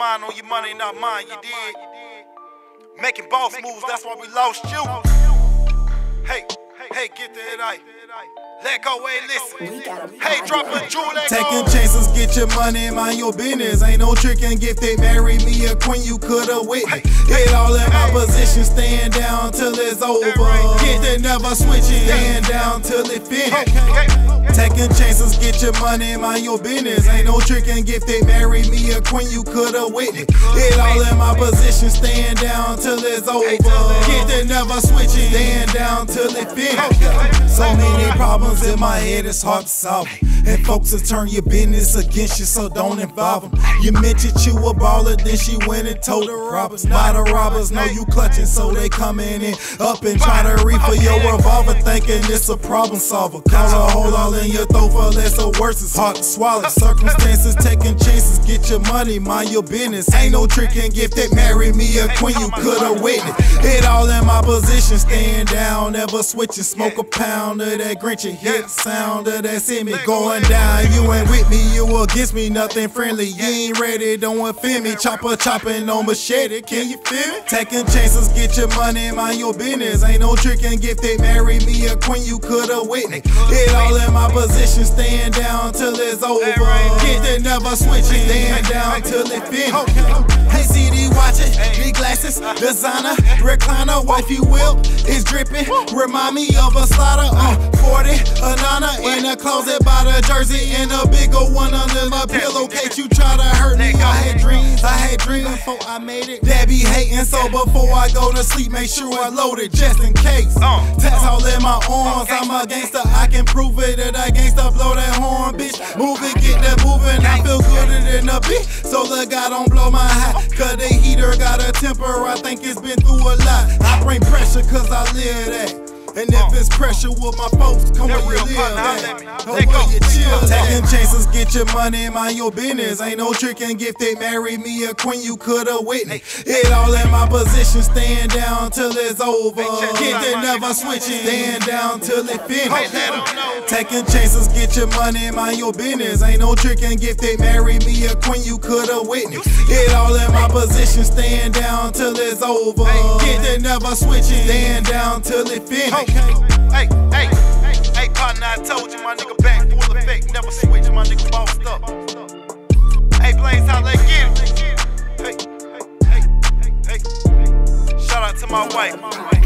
mind on your money, not mine, you did. Making boss moves, that's why we lost you. Hey, hey, get the head out. Let go, hey, listen. Hey, drop a jewel, let Taking go. chances, get your money, mind your business. Ain't no trick and gift they marry me a queen you coulda with. Get all in my position, stand down till it's over. Get it, never switching, stand down till it finish. Taking chances, get your money, mind your business. Ain't no trick and gift they marry me a queen you coulda with. Get all in my position, stand down till it's over. Get it, never switching, stand down till it finish. So many problems in my head, it's hard to solve. And folks will turn your business against you, so don't involve them. You mentioned you a baller, then she went and told the robbers. Now the robbers know you clutching, so they coming in up and trying to reach for your revolver, thinking it's a problem solver. Call a hole all in your throat for less or worse, it's hard to swallow. Circumstances taking chances, get your money, mind your business. Ain't no trick and gift that marry me a queen you coulda witnessed. It all in my position, stand down, never switching, smoke a pound of that Grinchy, hit sound of that semi going down. You ain't with me, you against me, nothing friendly. You ain't ready, don't offend me. Chopper chopping on machete, can you feel me? Taking chances, get your money, mind your business. Ain't no trick and gift they marry me a queen you coulda witnessed. It all in my position, stand down till it's over. Get it, never switching, stand down till it finish. Hey, CD watching, big glasses, designer, recliner, wifey whip is dripping. Remind me of a slaughter, uh, 40, a nana in a closet by the jersey, and a bigger one under my pillowcase. You try to hurt me, I had dreams, I had dreams before I made it. That be hating, so before I go to sleep, make sure I load it just in case. Tats all in my arms, I'm a gangster, I can prove it that I gangster blow that horn, bitch. Move it, get that moving, I feel gooder than a bitch. So look, I don't blow my high, cause the heater got a temper, I think it's been through a lot. I bring pressure cause I live that. And if it's pressure with my folks, come where you real live at. holla at me. Come where you chill Taking chances, get your money, mind your business. Ain't no trick and gift they marry me a queen you coulda witnessed. It all in my position, stand down till it's over. Get it, never switching, stand down till it finished. Taking chances, get your money, mind your business. Ain't no trick and gift they marry me a queen you coulda witnessed. It all in my position, stand down till it's over. Get it, never switching, stand down till it finish. Hey, hey, hey, partner, I told you my nigga back full effect. Never switch, my nigga bossed up. Hey, Blaze, how they get it? Hey, hey, hey, hey, hey. Shout out to my wife.